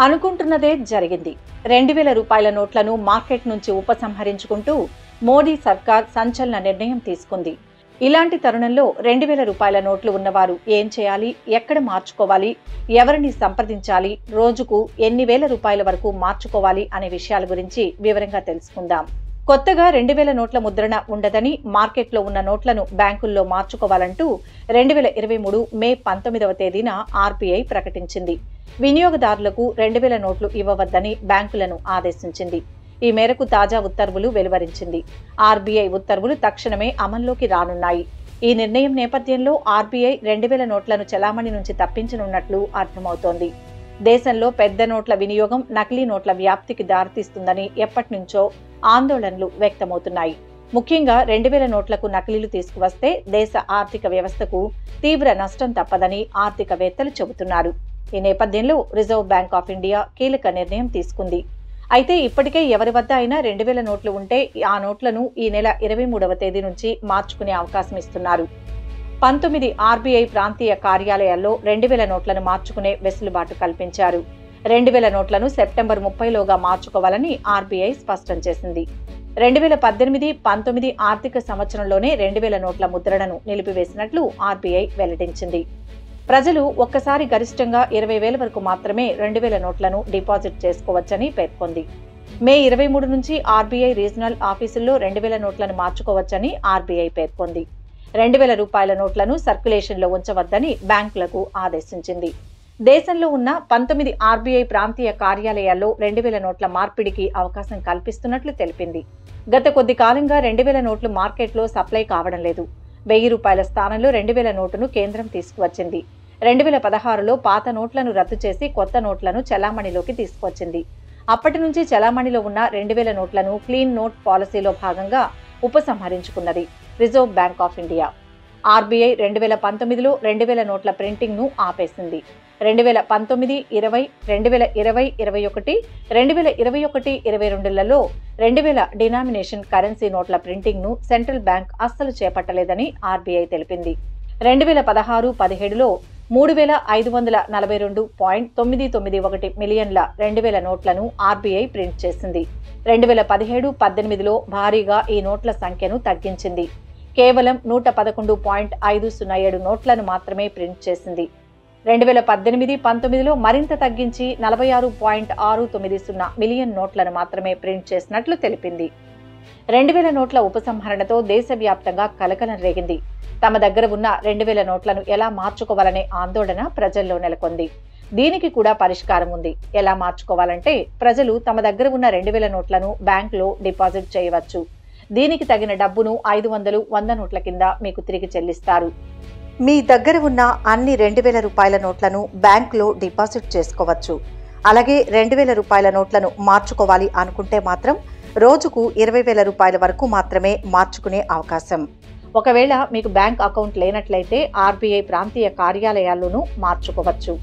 అనుకుంటున్నదే జరిగింది. రెండు వేల రూపాయల నోట్లను మార్కెట్ నుంచి ఉపసంహరించుకుంటూ మోడీ సర్కార్ సంచలన నిర్ణయం తీసుకుంది. ఇలాంటి తరుణంలో రెండు వేల రూపాయల నోట్లు ఉన్నవారు ఏం చేయాలి? ఎక్కడ మార్చుకోవాలి? ఎవరిని సంప్రదించాలి? రోజుకు ఎన్ని వేల రూపాయల వరకు మార్చుకోవాలి అనే విషయాల గురించి వివరంగా తెలుసుకుందాం. కొత్తగా రెండు వేల నోట్ల ముద్రణ ఉండదని మార్కెట్లో ఉన్న నోట్లను బ్యాంకుల్లో మార్చుకోవాలంటూ రెండు వేల ఇరవై మూడు మే పంతొమ్మిదవ తేదీన ఆర్బీఐ ప్రకటించింది. వినియోగదారులకు రెండు వేల నోట్లు ఇవ్వవద్దని బ్యాంకులను ఆదేశించింది. ఈ మేరకు తాజా ఉత్తర్వులు వెలువరించింది. ఆర్బీఐ ఉత్తర్వులు తక్షణమే అమల్లోకి రానున్నాయి. ఈ నిర్ణయం నేపథ్యంలో ఆర్బీఐ రెండు వేల నోట్లను చలామణి నుంచి తప్పించనున్నట్లు అర్థమవుతోంది. దేశంలో పెద్ద నోట్ల వినియోగం నకిలీ నోట్ల వ్యాప్తికి దారితీస్తుందని ఎప్పటినుంచో ఆందోళనలు వ్యక్తమవుతున్నాయి. ముఖ్యంగా రెండు వేల నోట్లకు నకిలీలు తీసుకువస్తే దేశ ఆర్థిక వ్యవస్థకు తీవ్ర నష్టం తప్పదని ఆర్థికవేత్తలు చెబుతున్నారు. ఈ నేపథ్యంలో రిజర్వ్ బ్యాంక్ ఆఫ్ ఇండియా కీలక నిర్ణయం తీసుకుంది. అయితే ఇప్పటికే ఎవరి వద్ద అయినా రెండు వేల నోట్లు ఉంటే ఆ నోట్లను ఈ నెల ఇరవై మూడవ తేదీ నుంచి మార్చుకునే అవకాశం ఇస్తున్నారు. పంతొమ్మిది ఆర్బీఐ ప్రాంతీయ కార్యాలయాల్లో రెండు వేల నోట్లను మార్చుకునే వెసులుబాటు కల్పించారు. రెండు వేల నోట్లను సెప్టెంబర్ ముప్పైలోగా మార్చుకోవాలని ఆర్బీఐ స్పష్టం చేసింది. రెండు వేల పద్దెనిమిది పంతొమ్మిది ఆర్థిక సంవత్సరంలోనే రెండు వేల నోట్ల ముద్రణను నిలిపివేసినట్లు ఆర్బీఐ వెల్లడించింది. ప్రజలు ఒక్కసారి గరిష్టంగా ఇరవై వేల వరకు మాత్రమే రెండు వేల నోట్లను డిపాజిట్ చేసుకోవచ్చని పేర్కొంది. మే ఇరవై మూడు నుంచి ఆర్బీఐ రీజనల్ ఆఫీసుల్లో రెండు వేల నోట్లను మార్చుకోవచ్చని ఆర్బీఐ పేర్కొంది. రెండు వేల రూపాయల నోట్లను సర్క్యులేషన్లో ఉంచవద్దని బ్యాంకులకు ఆదేశించింది. దేశంలో ఉన్న పంతొమ్మిది ఆర్బీఐ ప్రాంతీయ కార్యాలయాల్లో రెండు వేల నోట్ల మార్పిడికి అవకాశం కల్పిస్తున్నట్లు తెలిపింది. గత కొద్ది కాలంగా రెండు వేల నోట్లు మార్కెట్లో సప్లై కావడం లేదు. వెయ్యి రూపాయల స్థానంలో రెండు వేల నోటును కేంద్రం తీసుకువచ్చింది. రెండు వేల పదహారులో పాత నోట్లను రద్దు చేసి కొత్త నోట్లను చలామణిలోకి తీసుకొచ్చింది అప్పటి నుంచి చలామణిలో ఉన్న రెండు వేల నోట్లను క్లీన్ నోట్ పాలసీలో భాగంగా ఉపసంహరించుకున్నది reserve bank of India. RBI రెండు వేల పంతొమ్మిదిలో రెండు వేల నోట్ల ప్రింటింగ్ను ఆపేసింది. రెండు వేల పంతొమ్మిది ఇరవై రెండు వేల ఇరవై ఇరవై ఒకటి రెండు వేల ఇరవై ఒకటి ఇరవై రెండులలో రెండు వేల డినామినేషన్ కరెన్సీ నోట్ల ప్రింటింగ్ను సెంట్రల్ బ్యాంక్ అస్సలు చేపట్టలేదని ఆర్బీఐ తెలిపింది. రెండు వేల పదహారు పదిహేడులో మూడు వేల ఐదు వందల నలభై రెండు పాయింట్ తొమ్మిది తొమ్మిది ఒకటి మిలియన్ల రెండు వేల నోట్లను ఆర్బీఐ ప్రింట్ చేసింది. రెండు వేల పదిహేడు పద్దెనిమిదిలో భారీగా ఈ నోట్ల సంఖ్యను తగ్గించింది. కేవలం నూట పదకొండు పాయింట్ ఐదు సున్నా ఏడు నోట్లను మాత్రమే ప్రింట్ చేసింది. రెండు వేల పద్దెనిమిది పంతొమ్మిదిలో మరింత తగ్గించి నలభై ఆరు పాయింట్ ఆరు తొమ్మిది సున్నా మిలియన్ నోట్లను మాత్రమే ప్రింట్ చేసినట్లు తెలిపింది. రెండు వేల నోట్ల ఉపసంహరణతో దేశవ్యాప్తంగా కలకలం రేగింది. తమ దగ్గర ఉన్న రెండు వేల నోట్లను ఎలా మార్చుకోవాలనే ఆందోళన ప్రజల్లో నెలకొంది. దీనికి కూడా పరిష్కారం ఉంది. ఎలా మార్చుకోవాలంటే ప్రజలు తమ దగ్గర ఉన్న రెండు వేల నోట్లను బ్యాంకులో డిపాజిట్ చేయవచ్చు. దీనికి తగిన డబ్బును ఐదు వందలు వంద నోట్ల కింద మీకు తిరిగి చెల్లిస్తారు. మీ దగ్గర ఉన్న అన్ని రెండు వేల రూపాయల నోట్లను బ్యాంకులో డిపాజిట్ చేసుకోవచ్చు. అలాగే రెండు వేల రూపాయల నోట్లను మార్చుకోవాలి అనుకుంటే మాత్రం రోజుకు ఇరవై వేల రూపాయల వరకు మాత్రమే మార్చుకునే అవకాశం. ఒకవేళ మీకు బ్యాంక్ అకౌంట్ లేనట్లయితే ఆర్బీఐ ప్రాంతీయ కార్యాలయాల్లోనూ మార్చుకోవచ్చు.